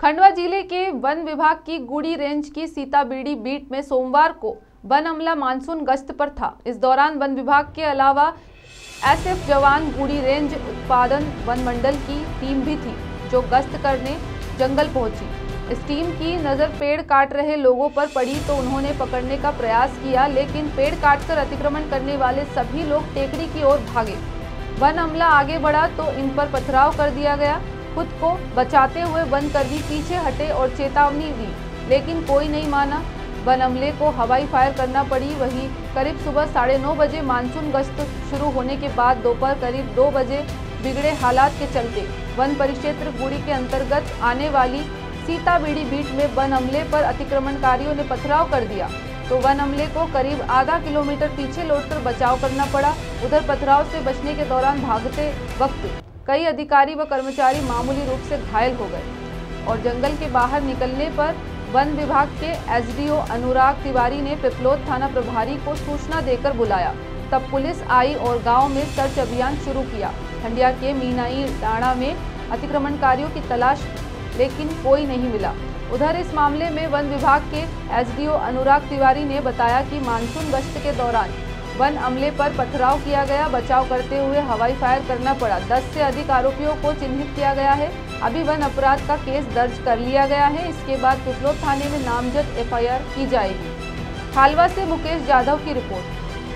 खंडवा ज़िले के वन विभाग की गुड़ी रेंज की सीताबीड़ी बीट में सोमवार को वन अमला मानसून गश्त पर था। इस दौरान वन विभाग के अलावा एसएफ जवान गुड़ी रेंज उत्पादन वन मंडल की टीम भी थी, जो गश्त करने जंगल पहुँची। इस टीम की नज़र पेड़ काट रहे लोगों पर पड़ी तो उन्होंने पकड़ने का प्रयास किया, लेकिन पेड़ काटकर अतिक्रमण करने वाले सभी लोग टेकड़ी की ओर भागे। वन अमला आगे बढ़ा तो इन पर पथराव कर दिया गया। खुद को बचाते हुए वन कर्मी पीछे हटे और चेतावनी दी, लेकिन कोई नहीं माना। वन अमले को हवाई फायर करना पड़ी। वहीं करीब सुबह साढ़े नौ बजे मानसून गश्त शुरू होने के बाद दोपहर करीब दो बजे बिगड़े हालात के चलते वन परिक्षेत्र गुड़ी के अंतर्गत आने वाली सीताबीड़ी बीट में वन अमले पर अतिक्रमणकारियों ने पथराव कर दिया। तो वन अमले को करीब आधा किलोमीटर पीछे लौटकर बचाव करना पड़ा। उधर पथराव से बचने के दौरान भागते वक्त कई अधिकारी व कर्मचारी मामूली रूप से घायल हो गए और जंगल के बाहर निकलने पर वन विभाग के एसडीओ अनुराग तिवारी ने पिपलोद थाना प्रभारी को सूचना देकर बुलाया। तब पुलिस आई और गाँव में सर्च अभियान शुरू किया। खंडिया के मीनाई डाणा में अतिक्रमणकारियों की तलाश, लेकिन कोई नहीं मिला। उधर इस मामले में वन विभाग के एसडीओ अनुराग तिवारी ने बताया कि मानसून गश्त के दौरान वन अमले पर पथराव किया गया। बचाव करते हुए हवाई फायर करना पड़ा। 10 से अधिक आरोपियों को चिन्हित किया गया है। अभी वन अपराध का केस दर्ज कर लिया गया है। इसके बाद पिपलोद थाने में नामजद एफआईआर की जाएगी। खालवा से मुकेश जाधव की रिपोर्ट।